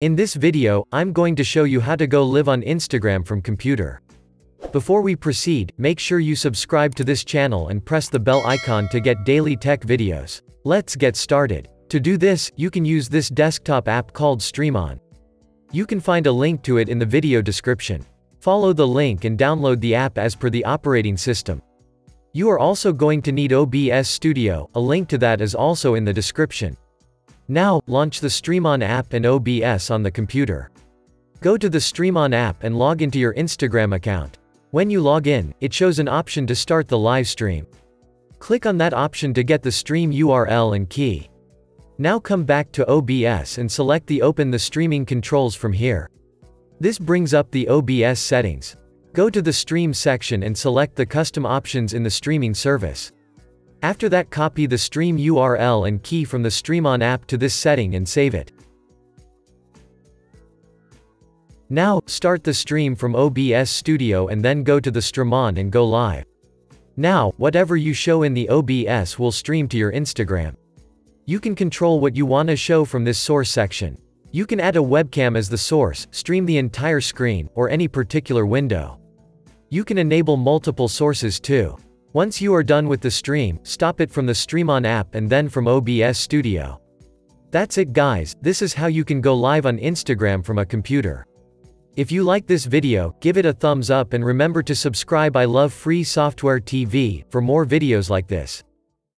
In this video, I'm going to show you how to go live on Instagram from computer. Before we proceed, make sure you subscribe to this channel and press the bell icon to get daily tech videos. Let's get started. To do this, you can use this desktop app called StreamOn. You can find a link to it in the video description. Follow the link and download the app as per the operating system. You are also going to need OBS Studio, a link to that is also in the description. Now, launch the StreamOn app and OBS on the computer. Go to the StreamOn app and log into your Instagram account. When you log in, it shows an option to start the live stream. Click on that option to get the stream URL and key. Now come back to OBS and select the Open the Streaming controls from here. This brings up the OBS settings. Go to the Stream section and select the custom options in the streaming service. After that copy the stream URL and key from the StreamOn app to this setting and save it. Now, start the stream from OBS Studio and then go to the StreamOn and go live. Now, whatever you show in the OBS will stream to your Instagram. You can control what you want to show from this source section. You can add a webcam as the source, stream the entire screen, or any particular window. You can enable multiple sources too. Once you are done with the stream, stop it from the StreamOn app and then from OBS Studio. That's it guys, this is how you can go live on Instagram from a computer. If you like this video, give it a thumbs up and remember to subscribe I love free software TV, for more videos like this.